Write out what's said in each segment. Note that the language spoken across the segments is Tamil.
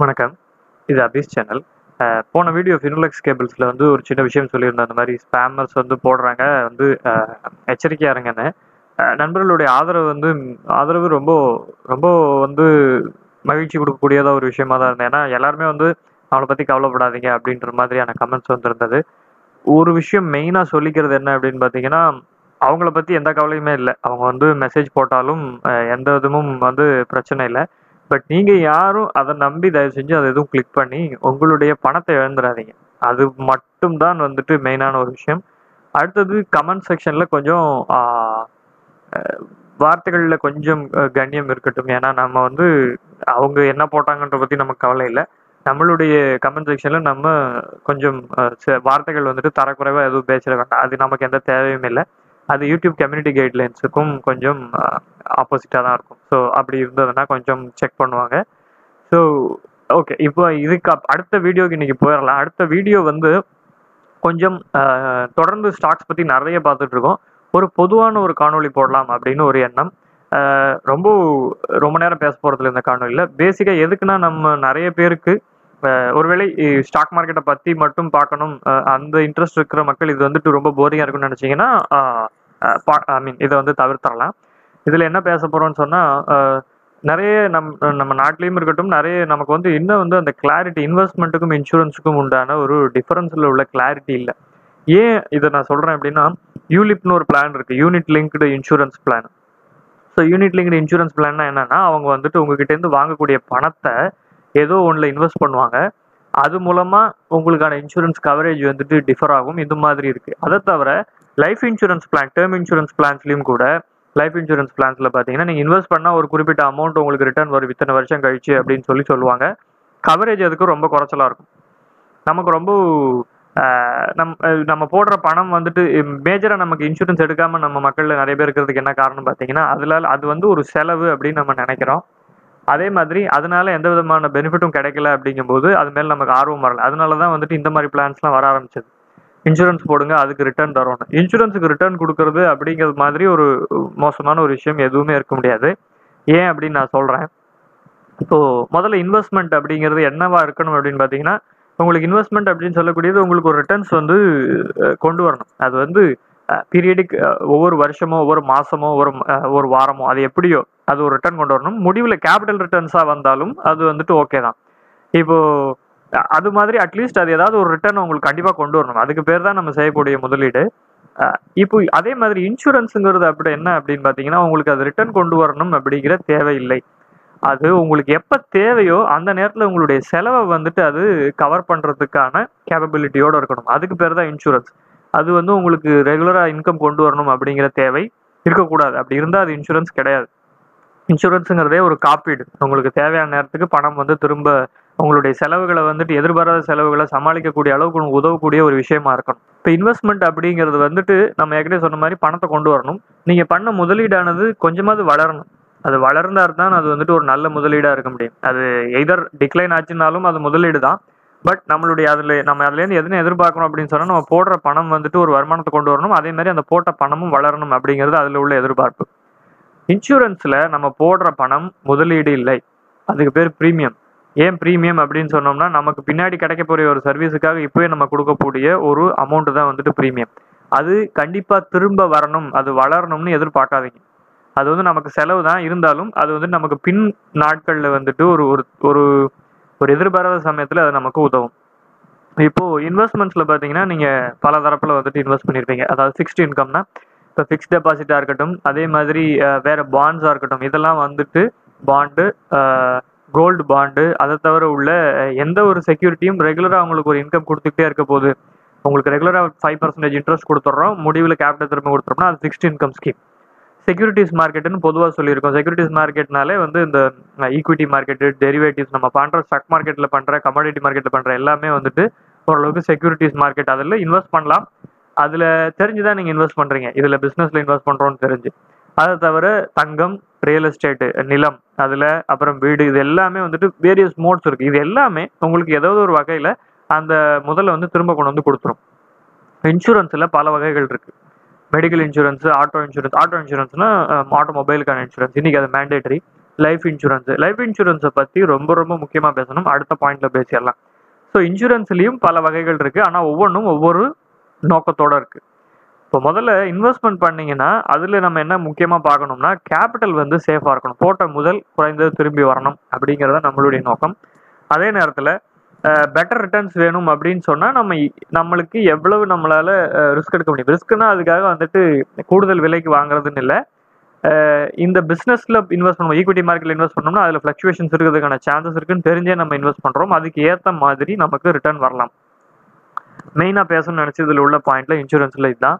வணக்கம். இது அபீஸ் சேனல் போன வீடியோ ஃபினோலெக்ஸ் கேபிள்ஸில் வந்து ஒரு சின்ன விஷயம் சொல்லியிருந்தேன். அந்த மாதிரி ஸ்பேமர்ஸ் வந்து போடுறாங்க. வந்து எச்சரிக்கையாக இருங்கன்னு நண்பர்களுடைய ஆதரவு வந்து ஆதரவு ரொம்ப ரொம்ப வந்து மகிழ்ச்சி கொடுக்கக்கூடியதாக ஒரு விஷயமா தான் இருந்தேன் ஏன்னா எல்லாருமே வந்து அவளை பற்றி கவலைப்படாதீங்க அப்படின்ற மாதிரியான கமெண்ட்ஸ் வந்திருந்தது. ஒரு விஷயம் மெயினாக சொல்லிக்கிறது என்ன அப்படின்னு பார்த்தீங்கன்னா அவங்கள பற்றி எந்த கவலையுமே இல்லை. அவங்க வந்து மெசேஜ் போட்டாலும் எந்த இதுவும் வந்து பிரச்சனை இல்லை. பட் நீங்கள் யாரும் அதை நம்பி தயவு செஞ்சு அதை எதுவும் கிளிக் பண்ணி உங்களுடைய பணத்தை இழந்துடாதீங்க அது மட்டும்தான் வந்துட்டு மெயினான ஒரு விஷயம். அடுத்தது கமெண்ட் செக்ஷனில் கொஞ்சம் வார்த்தைகளில் கொஞ்சம் கண்ணியம் இருக்கட்டும். ஏன்னா நம்ம வந்து அவங்க என்ன போட்டாங்கன்ற பற்றி நமக்கு கவலை இல்லை. நம்மளுடைய கமெண்ட் செக்ஷனில் நம்ம கொஞ்சம் ச- வார்த்தைகள் வந்துட்டு தரக்குறைவாக எதுவும் பேசிட வேண்டாம். அது நமக்கு எந்த தேவையும் இல்லை. அது யூடியூப் கம்யூனிட்டி கைட்லைன்ஸுக்கும் கொஞ்சம் ஆப்போசிட்டாக தான் இருக்கும். ஸோ அப்படி இருந்ததுன்னா கொஞ்சம் செக் பண்ணுவாங்க. ஸோ ஓகே இப்போ இதுக்கு அடுத்த வீடியோக்கு இன்றைக்கி போயிடலாம். அடுத்த வீடியோ வந்து கொஞ்சம் தொடர்ந்து ஸ்டாக்ஸ் பற்றி நிறைய பார்த்துட்ருக்கோம் ஒரு பொதுவான ஒரு காணொளி போடலாம் அப்படின்னு ஒரு எண்ணம். ரொம்ப ரொம்ப நேரம் பேச போகிறதுல இந்த காணொலியில் பேசிக்காக எதுக்குன்னா நம்ம நிறைய பேருக்கு ஒருவேளை ஸ்டாக் மார்க்கெட்டை பற்றி மட்டும் பார்க்கணும். அந்த இன்ட்ரெஸ்ட் இருக்கிற மக்கள் இது வந்துட்டு ரொம்ப போரிங்காக இருக்கும்னு நினச்சிங்கன்னா ஐ மீன் இதை வந்து தவிர்த்தரலாம் இதில் என்ன பேச போகிறோம்னு சொன்னால் நிறைய நம் நம்ம நாட்டிலையும் இருக்கட்டும் நிறைய நமக்கு வந்து இன்னும் வந்து அந்த கிளாரிட்டி இன்வெஸ்ட்மெண்ட்டுக்கும் இன்சூரன்ஸுக்கும் உண்டான ஒரு டிஃபரன்ஸில் உள்ள கிளாரிட்டி இல்லை. ஏன் இதை நான் சொல்கிறேன் அப்படின்னா யூலிப்னு ஒரு பிளான் இருக்குது unit linked insurance plan so unit linked insurance பிளான்னா என்னென்னா அவங்க வந்துட்டு உங்ககிட்டேருந்து வாங்கக்கூடிய பணத்தை ஏதோ ஒன்றில் இன்வெஸ்ட் பண்ணுவாங்க. அது மூலமாக உங்களுக்கான இன்சூரன்ஸ் கவரேஜ் வந்துட்டு டிஃபர் ஆகும். இது மாதிரி இருக்குது அதை தவிர life insurance plan term insurance பிளான்ஸ்லேயும் கூட லைஃப் இன்சூரன்ஸ் பிளான்ஸில் பார்த்தீங்கன்னா நீங்கள் இன்வெஸ்ட் பண்ணால் ஒரு குறிப்பிட்ட அமௌண்ட் உங்களுக்கு ரிட்டர்ன் வரும். இத்தனை வருஷம் கழிச்சு அப்படின்னு சொல்லி சொல்லுவாங்க. கவரேஜ் அதுக்கு ரொம்ப குறைச்சலாக இருக்கும். நமக்கு ரொம்ப நம் நம்ம போடுற பணம் வந்துட்டு மேஜராக நமக்கு இன்சூரன்ஸ் எடுக்காம நம்ம மக்களில் நிறைய பேர் இருக்கிறதுக்கு என்ன காரணம் பார்த்தீங்கன்னா அதில் அது வந்து ஒரு செலவு அப்படின்னு நம்ம நினைக்கிறோம். அதே மாதிரி அதனால எந்த விதமான பெனிஃபிட்டும் கிடைக்கல அப்படிங்கும்போது அது மேலே நமக்கு ஆர்வம் வரல. அதனால தான் வந்துட்டு இந்த மாதிரி பிளான்ஸ்லாம் வர ஆரம்பிச்சது. இன்சூரன்ஸ் போடுங்க அதுக்கு ரிட்டர்ன் தரோன்னு. இன்சூரன்ஸுக்கு ரிட்டர்ன் கொடுக்கறது அப்படிங்கிறது மாதிரி ஒரு மோசமான ஒரு விஷயம் எதுவுமே இருக்க முடியாது. ஏன் அப்படின்னு நான் சொல்கிறேன் ஸோ முதல்ல இன்வெஸ்ட்மெண்ட் அப்படிங்கிறது என்னவா இருக்கணும் அப்படின்னு பார்த்தீங்கன்னா உங்களுக்கு இன்வெஸ்ட்மெண்ட் அப்படின்னு சொல்லக்கூடியது உங்களுக்கு ஒரு ரிட்டர்ன்ஸ் வந்து கொண்டு வரணும். அது வந்து பீரியடிக் ஒவ்வொரு வருஷமோ ஒவ்வொரு மாசமோ ஒரு ஒரு வாரமோ அது எப்படியோ அது ஒரு ரிட்டர்ன் கொண்டு வரணும். முடிவில் கேபிட்டல் ரிட்டர்ன்ஸாக வந்தாலும் அது வந்துட்டு ஓகே தான். இப்போது அது மாதிரி அட்லீஸ்ட் அது ஏதாவது ஒரு ரிட்டர்ன் உங்களுக்கு கண்டிப்பாக கொண்டு வரணும். அதுக்கு பேர் தான் நம்ம செய்யக்கூடிய முதலீடு. இப்போ அதே மாதிரி இன்சூரன்ஸுங்கிறது அப்படி என்ன அப்படின்னு பார்த்தீங்கன்னா உங்களுக்கு அது ரிட்டர்ன் கொண்டு வரணும் அப்படிங்கிற தேவையில்லை. அது உங்களுக்கு எப்போ தேவையோ அந்த நேரத்தில் உங்களுடைய செலவை வந்துட்டு அது கவர் பண்ணுறதுக்கான கேப்பபிலிட்டியோட இருக்கணும். அதுக்கு பேர் தான் இன்சூரன்ஸ் அது வந்து உங்களுக்கு ரெகுலராக இன்கம் கொண்டு வரணும் அப்படிங்கிற தேவை இருக்கக்கூடாது. அப்படி இருந்தால் அது இன்சூரன்ஸ் கிடையாது. இன்சூரன்ஸுங்கிறதே ஒரு காப்பீடு. உங்களுக்கு தேவையான நேரத்துக்கு பணம் வந்து திரும்ப உங்களுடைய செலவுகளை வந்துட்டு எதிர்பாராத செலவுகளை சமாளிக்கக்கூடிய அளவுக்கு உதவக்கூடிய ஒரு விஷயமா இருக்கணும். இப்போ இன்வெஸ்ட்மெண்ட் அப்படிங்கிறது வந்துட்டு நம்ம ஏற்கனவே சொன்ன மாதிரி பணத்தை கொண்டு வரணும். நீங்கள் பண்ண முதலீடானது கொஞ்சமாவது வளரணும். அது வளர்ந்தார் தான் அது வந்துட்டு ஒரு நல்ல முதலீடாக இருக்க முடியும். அது எதர் டிக்ளைன் ஆச்சுனாலும் அது முதலீடு தான். பட் நம்மளுடைய அதில் நம்ம அதுலேருந்து எதுன்னு எதிர்பார்க்கணும் அப்படின்னு சொன்னால் நம்ம போடுற பணம் வந்துட்டு ஒரு வருமானத்தை கொண்டு வரணும். அதே மாதிரி அந்த போட்ட பணமும் வளரணும் அப்படிங்கிறது அதில் உள்ள எதிர்பார்ப்பு. இன்சூரன்ஸில் நம்ம போடுற பணம் முதலீடு இல்லை. அதுக்கு பேர் ப்ரீமியம் ஏன் ப்ரீமியம் அப்படின்னு சொன்னோம்னா நமக்கு பின்னாடி கிடைக்க போகிற ஒரு சர்வீஸுக்காக இப்போவே நம்ம கொடுக்கக்கூடிய ஒரு அமௌண்ட்டு தான் வந்துட்டு ப்ரீமியம் அது கண்டிப்பாக திரும்ப வரணும் அது வளரணும்னு எதிர்பார்க்காதீங்க. அது வந்து நமக்கு செலவு தான் இருந்தாலும் அது வந்து நமக்கு பின் நாட்களில் வந்துட்டு ஒரு ஒரு ஒரு ஒரு எதிர்பாராத சமயத்தில் அது நமக்கு உதவும். இப்போது இன்வெஸ்ட்மெண்ட்ஸில் பார்த்தீங்கன்னா நீங்கள் பல தரப்பில் வந்துட்டு இன்வெஸ்ட் பண்ணியிருப்பீங்க அதாவது ஃபிக்ஸ்டு இன்கம்னா இப்போ ஃபிக்ஸ்ட் டெபாசிட்டாக இருக்கட்டும் அதே மாதிரி வேறு பாண்ட்ஸாக இருக்கட்டும் இதெல்லாம் வந்துட்டு பாண்டு கோல்டு பாண்டு அதை தவிர உள்ள எந்த ஒரு செக்யூரிட்டியும் ரெகுலராக அவங்களுக்கு ஒரு இன்கம் கொடுத்துக்கிட்டே இருக்க போகுது. உங்களுக்கு ரெகுலராக ஃபைவ் பர்சன்டேஜ் இன்ட்ரெஸ்ட் கொடுத்துட்றோம். முடிவில் கேபிட்டல் திரும்ப கொடுத்துறோம்னா அது ஃபிக்ஸ்ட் இன்கம் ஸ்கீம் செக்யூரிட்டிஸ் மார்க்கெட்டுன்னு பொதுவாக சொல்லியிருக்கோம். செக்யூரிட்டிஸ் மார்க்கெட்னாலே வந்து இந்த ஈக்விட்டி மார்க்கெட்டு டெரிவேட்டிவ்ஸ் நம்ம பண்ணுற ஸ்டாக் மார்க்கெட்டில் பண்ணுற கமாடிட்டி மார்க்கெட்டில் பண்ணுற எல்லாமே வந்துட்டு ஓரளவுக்கு செக்யூரிட்டிஸ் மார்க்கெட் அதில் இன்வெஸ்ட் பண்ணலாம். அதில் தெரிஞ்சு தான் நீங்கள் இன்வெஸ்ட் பண்ணுறீங்க இதில் பிஸ்னஸில் இன்வெஸ்ட் பண்ணுறோன்னு தெரிஞ்சு. அதை தவிர தங்கம் ரியல் எஸ்டேட்டு நிலம் அதில் அப்புறம் வீடு இது எல்லாமே வந்துட்டு வேரியஸ் மோட்ஸ் இருக்குது இது எல்லாமே உங்களுக்கு ஏதாவது ஒரு வகையில் அந்த முதல்ல வந்து திரும்ப கொண்டு வந்து கொடுத்துரும். இன்சூரன்ஸில் பல வகைகள் இருக்குது medical insurance auto insurance auto இன்சூரன்ஸ்னா ஆட்டோமொபைலுக்கான இன்சூரன்ஸ் இன்னைக்கு அது மேண்டேட்டரி லைஃப் இன்சூரன்ஸ் லைஃப் இன்சூரன்ஸை பற்றி ரொம்ப ரொம்ப முக்கியமாக பேசணும். அடுத்த பாயிண்ட்ல பேசிடலாம். ஸோ இன்சூரன்ஸ்லேயும் பல வகைகள் இருக்குது ஆனால் ஒவ்வொன்றும் ஒவ்வொரு நோக்கத்தோட இருக்குது இப்போ முதல்ல இன்வெஸ்ட்மெண்ட் பண்ணீங்கன்னா அதில் நம்ம என்ன முக்கியமாக பார்க்கணும்னா கேபிட்டல் வந்து சேஃபாக இருக்கணும். போட்ட முதல் குறைந்தது திரும்பி வரணும் அப்படிங்கிறத நம்மளுடைய நோக்கம். அதே நேரத்தில் பெட்டர் ரிட்டர்ன்ஸ் வேணும் அப்படின்னு சொன்னால் நம்ம நம்மளுக்கு எவ்வளவு நம்மளால் ரிஸ்க் எடுக்க முடியும். ரிஸ்க்குன்னா அதுக்காக வந்துட்டு கூடுதல் விலைக்கு வாங்குறதுன்னு இல்லை. இந்த பிஸ்னஸில் இன்வெஸ்ட் பண்ணுவோம் ஈக்விட்டி மார்க்கெட்டில் இன்வெஸ்ட் பண்ணோம்னா அதில் ஃப்ளக்சுவேஷன்ஸ் இருக்கிறதுக்கான சான்சஸ் இருக்குன்னு தெரிஞ்சே நம்ம இன்வெஸ்ட் பண்ணுறோம் அதுக்கு ஏற்ற மாதிரி நமக்கு ரிட்டர்ன் வரலாம். மெயினாக பேசணும்னு நினச்சி இதில் உள்ள பாயிண்ட்ல இன்சூரன்ஸில் இதுதான்.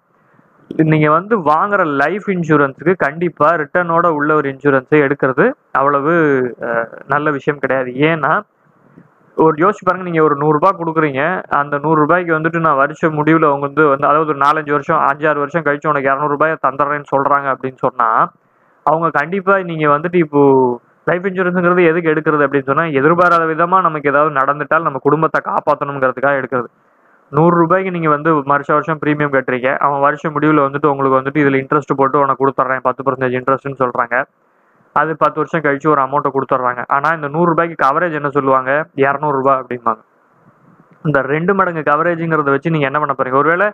நீங்கள் வந்து வாங்குற லைஃப் இன்சூரன்ஸுக்கு கண்டிப்பாக ரிட்டர்னோட உள்ள ஒரு இன்சூரன்ஸை எடுக்கிறது அவ்வளவு நல்ல விஷயம் கிடையாது. ஏன்னா ஒரு யோசிச்சு பாருங்க நீங்கள் ஒரு நூறுரூபா கொடுக்குறீங்க. அந்த நூறுரூபாய்க்கு வந்துட்டு நான் வருஷ முடிவில் அவங்க வந்து வந்து அதாவது ஒரு நாலஞ்சு வருஷம் அஞ்சாறு வருஷம் கழிச்சு உனக்கு இரநூறுபாயை தந்துடுறேன்னு சொல்கிறாங்க அப்படின்னு சொன்னால் அவங்க கண்டிப்பாக நீங்கள் வந்துட்டு இப்போ லைஃப் இன்சூரன்ஸுங்கிறது எதுக்கு எடுக்கிறது அப்படின்னு சொன்னால் எதிர்பாராத விதமாக நமக்கு ஏதாவது நடந்துட்டால் நம்ம குடும்பத்தை காப்பாற்றணுங்கிறதுக்காக எடுக்கிறது. நூறுரூபாய்க்கு நீங்கள் வந்து வருஷ வருஷம் ப்ரீமியம் கட்டுறீங்க. அவன் வருஷ முடிவில் வந்துட்டு உங்களுக்கு வந்துட்டு இதில் இன்ட்ரெஸ்ட் போட்டு உனக்கு கொடுத்துட்றேன். பத்து பர்சன்டேஜ் இன்ட்ரெஸ்ட்னு சொல்கிறாங்க அது பத்து வருஷம் கழிச்சு ஒரு அமௌண்ட்டை கொடுத்துட்றாங்க. ஆனால் இந்த நூறுரூபாய்க்கு கவரேஜ் என்ன சொல்லுவாங்க? இரநூறுபா அப்படிம்பாங்க. இந்த ரெண்டு மடங்கு கவரேஜுங்கிறத வச்சு நீங்கள் என்ன பண்ண போறீங்க? ஒருவேளை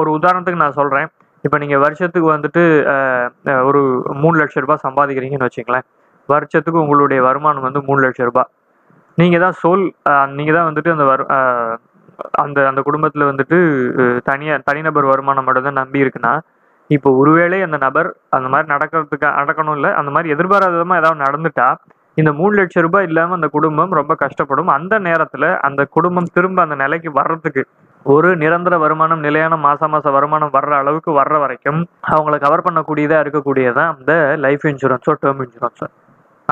ஒரு உதாரணத்துக்கு நான் சொல்கிறேன் இப்போ நீங்கள் வருஷத்துக்கு வந்துட்டு ஒரு மூணு லட்சம் ரூபாய் சம்பாதிக்கிறீங்கன்னு வச்சுங்களேன் வருஷத்துக்கு உங்களுடைய வருமானம் வந்து மூணு லட்சம் ரூபாய். நீங்கள் தான் சோல் நீங்கள் தான் வந்துட்டு அந்த வரு அந்த அந்த குடும்பத்தில் வந்துட்டு தனியா தனிநபர் வருமானம் மட்டும் தான் நம்பி இருக்குன்னா இப்போ ஒருவேளை அந்த நபர் அந்த மாதிரி நடக்கிறதுக்கு நடக்கணும் இல்லை அந்த மாதிரி எதிர்பாராத விதமாக ஏதாவது நடந்துட்டா இந்த மூணு லட்சம் ரூபாய் இல்லாமல் அந்த குடும்பம் ரொம்ப கஷ்டப்படும். அந்த நேரத்தில் அந்த குடும்பம் திரும்ப அந்த நிலைக்கு வர்றதுக்கு ஒரு நிரந்தர வருமானம் நிலையான மாச மாச வருமானம் வர்ற அளவுக்கு வர்ற வரைக்கும் அவங்கள கவர் பண்ணக்கூடியதா இருக்கக்கூடியதான் அந்த லைஃப் இன்சூரன்ஸோ டேர்ம் இன்சூரன்ஸோ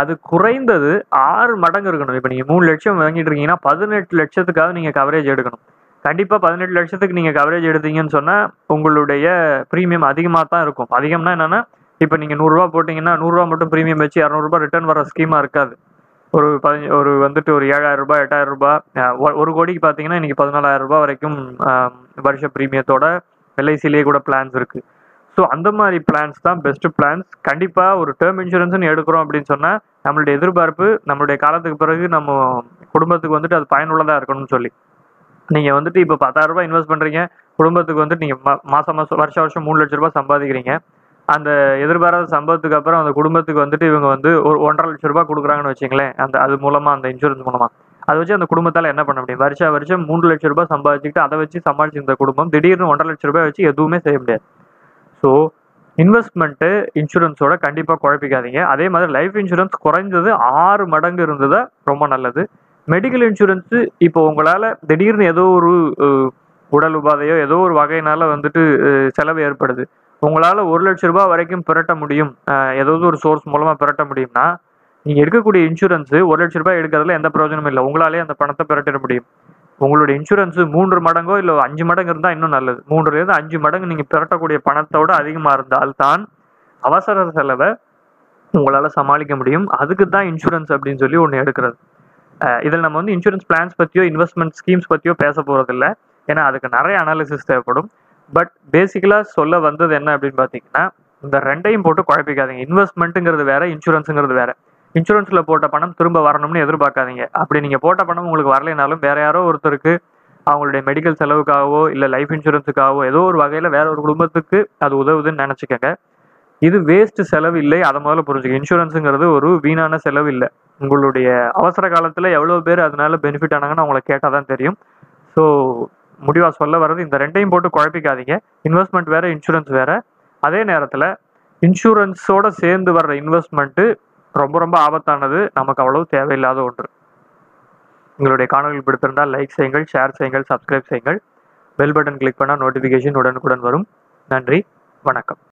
அது குறைந்தது ஆறு மடங்கு இருக்கணும். இப்போ நீங்கள் மூணு லட்சம் வாங்கிட்டு இருக்கீங்கன்னா பதினெட்டு லட்சத்துக்காக நீங்கள் கவரேஜ் எடுக்கணும். கண்டிப்பாக பதினெட்டு லட்சத்துக்கு நீங்கள் கவரேஜ் எடுத்தீங்கன்னு சொன்னால் உங்களுடைய ப்ரீமியம் அதிகமாக தான் இருக்கும். அதிகம்னா என்னென்னா இப்போ நீங்கள் நூறுரூவா போட்டிங்கன்னா நூறுரூவா மட்டும் ப்ரீமியம் வச்சு இரநூறுபா ரிட்டர்ன் வர ஸ்கீமாக இருக்காது. ஒரு பதினஞ்சு ஒரு வந்துட்டு ஒரு ஏழாயிரம் ரூபாய் எட்டாயிரம் ரூபாய் ஒ- ஒரு கோடிக்கு பார்த்தீங்கன்னா இன்னைக்கு பதினாலாயிரம் ரூபாய் வரைக்கும் வருஷ ப்ரீமியத்தோட எல்ஐசிலேயே கூட பிளான்ஸ் இருக்குது ஸோ அந்த மாதிரி பிளான்ஸ் தான் பெஸ்ட் பிளான்ஸ் கண்டிப்பாக ஒரு டேர்ம் இன்சூரன்ஸ்னு எடுக்கிறோம் அப்படின்னு சொன்னால் நம்மளுடைய எதிர்பார்ப்பு நம்மளுடைய காலத்துக்கு பிறகு நம்ம குடும்பத்துக்கு வந்துட்டு அது பயனுள்ளதாக இருக்கணும்னு சொல்லி. நீங்கள் வந்துட்டு இப்போ பத்தாயிரம் ரூபாய் இன்வெஸ்ட் பண்ணுறீங்க குடும்பத்துக்கு வந்துட்டு நீங்கள் மாதம் மாதம் வருஷம் வருஷம் மூணு லட்ச ரூபாய் சம்பாதிக்கிறீங்க. அந்த எதிர்பாராத சம்பவத்துக்கு அப்புறம் அந்த குடும்பத்துக்கு வந்துட்டு இவங்க வந்து ஒரு ஒன்றரை லட்ச ரூபாய் கொடுக்குறாங்கன்னு வச்சுங்களேன் அந்த அது மூலமாக அந்த இன்சூரன்ஸ் மூலமாக அதை வச்சு அந்த குடும்பத்தால் என்ன பண்ண முடியும்? வருஷம் வருஷம் மூன்று லட்ச ரூபாய் சம்பாதிச்சுக்கிட்டு அதை வச்சு சமாளிச்சு இந்த குடும்பம் திடீர்னு ஒன்றரை லட்ச ரூபாய் வச்சு எதுவுமே செய்ய முடியாது. ஸோ இன்வெஸ்ட்மெண்ட்டு இன்சூரன்ஸோட கண்டிப்பாக குழப்பிக்காதீங்க. அதே மாதிரி லைஃப் இன்சூரன்ஸ் குறைஞ்சது ஆறு மடங்கு இருந்ததா ரொம்ப நல்லது. மெடிக்கல் இன்சூரன்ஸு இப்போ உங்களால் திடீர்னு ஏதோ ஒரு உடல் உபாதையோ ஏதோ ஒரு வகையினால வந்துட்டு செலவு ஏற்படுது. உங்களால் ஒரு லட்ச ரூபாய் வரைக்கும் பிரட்ட முடியும். ஏதாவது ஒரு சோர்ஸ் மூலமாக பிரட்ட முடியும்னா நீங்கள் எடுக்கக்கூடிய இன்சூரன்ஸு ஒரு லட்ச ரூபாய் எடுக்கிறதுல எந்த பிரயோஜனமும் இல்லை. உங்களாலே அந்த பணத்தை பிரட்டிட முடியும். உங்களுடைய இன்சூரன்ஸ் மூன்று மடங்கோ இல்லை அஞ்சு மடங்கு இருந்தால் இன்னும் நல்லது. மூன்றுலேருந்து அஞ்சு மடங்கு நீங்கள் பிரட்டக்கூடிய பணத்தோட அதிகமாக இருந்தால் தான் அவசர செலவை உங்களால் சமாளிக்க முடியும். அதுக்கு தான் இன்சூரன்ஸ் அப்படின்னு சொல்லி ஒன்று எடுக்கிறது. இதில் நம்ம வந்து இன்சூரன்ஸ் பிளான்ஸ் பற்றியோ இன்வெஸ்ட்மெண்ட் ஸ்கீம்ஸ் பற்றியோ பேச போகிறதில்ல ஏன்னா அதுக்கு நிறைய அனாலிசிஸ் தேவைப்படும். பட் பேசிக்கலாக சொல்ல வந்தது என்ன அப்படின்னு பார்த்தீங்கன்னா இந்த ரெண்டையும் போட்டு குழப்பிக்காதீங்க. இன்வெஸ்ட்மெண்ட்டுங்கிறது வேற இன்சூரன்ஸுங்கிறது வேற. இன்சூரன்ஸில் போட்ட பணம் திரும்ப வரணும்னு எதிர்பார்க்காதீங்க. அப்படி நீங்கள் போட்ட பணம் உங்களுக்கு வரலைனாலும் வேற யாரோ ஒருத்தருக்கு அவங்களுடைய மெடிக்கல் செலவுக்காகவோ இல்லை லைஃப் இன்சூரன்ஸுக்காகவோ ஏதோ ஒரு வகையில் வேற ஒரு குடும்பத்துக்கு அது உதவுதுன்னு நினச்சிக்கங்க. இது வேஸ்ட் செலவு இல்லை அதை முதல்ல புரிஞ்சுக்க இன்சூரன்ஸுங்கிறது ஒரு வீணான செலவு இல்லை. உங்களுடைய அவசர காலத்தில் எவ்வளோ பேர் அதனால பெனிஃபிட் ஆனாங்கன்னு அவங்கள கேட்டால் தான் தெரியும். ஸோ முடிவாக சொல்ல வர்றது இந்த ரெண்டையும் போட்டு குழப்பிக்காதீங்க. இன்வெஸ்ட்மெண்ட் வேறு இன்சூரன்ஸ் வேறு. அதே நேரத்தில் இன்சூரன்ஸோட சேர்ந்து வர்ற இன்வெஸ்ட்மெண்ட்டு ரொம்ப ரொம்ப ஆபத்தானது. நமக்கு அவ்வளவு தேவையில்லாத ஒன்று. உங்களுடைய காணொலி பிடித்திருந்தால் லைக் செய்யுங்கள் ஷேர் செய்யுங்கள் சப்ஸ்கிரைப் செய்யுங்கள். பெல் பட்டன் கிளிக் பண்ணால் நோட்டிஃபிகேஷன் உடனுக்குடன் வரும். நன்றி வணக்கம்.